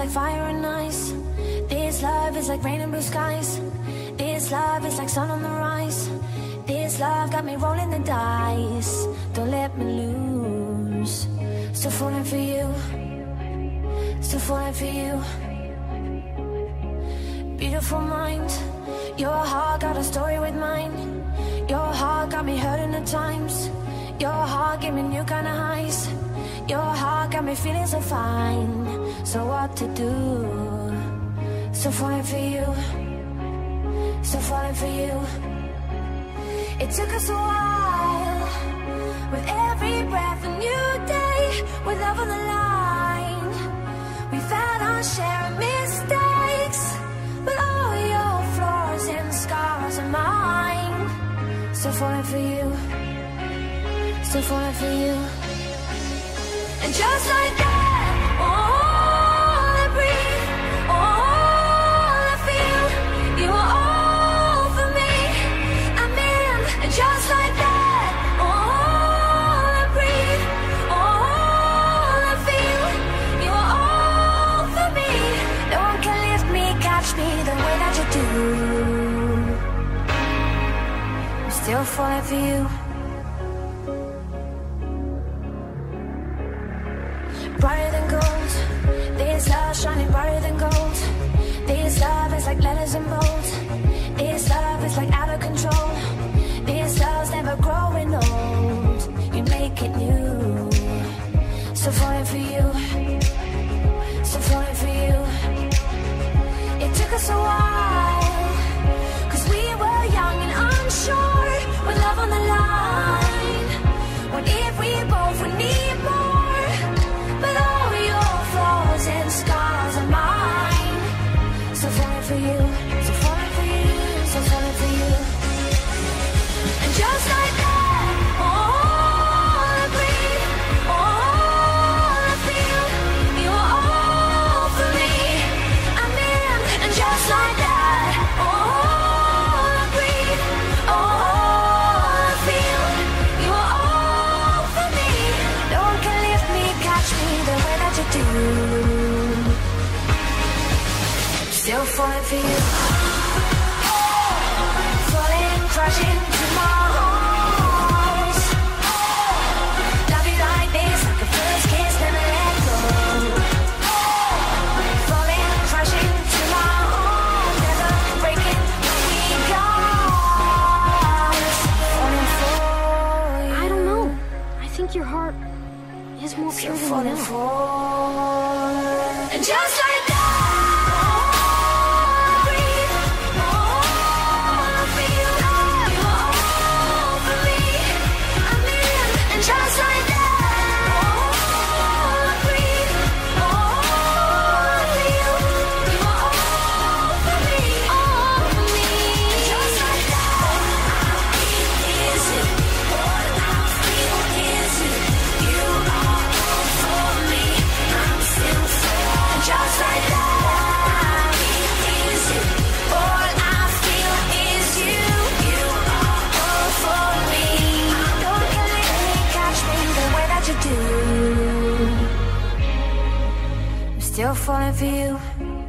like fire and ice. This love is like rain and blue skies. This love is like sun on the rise. This love got me rolling the dice. Don't let me lose. Still falling for you. Still falling for you. Beautiful mind. Your heart got a story with mine. Your heart got me hurting at times. Your heart gave me new kind of highs. Me feeling so fine. So what to do? Still falling for you. Still falling for you. It took us a while. With every breath, a new day. With love on the line. We've had our share of mistakes. But all your flaws and scars are mine. Still falling for you. Still falling for you. And just like that, all I breathe, all I feel, you are all for me. I'm in, and just like that, all I breathe, all I feel, you are all for me. No one can lift me, catch me the way that you do. I'm still falling for you. Brighter than gold. This love shining brighter than gold. This love is like letters in bold. This love is like out of control. This love's never growing old. You make it new. So falling for you. So falling for you. It took us a while. So falling for you, Still falling for you. Falling, crashing to my arms. Love you like this, like a first kiss, never let go. Falling, crashing to my arms, never breaking when we got. Falling for you. I don't know. I think your heart is more pure than falling for And just like that still falling for you.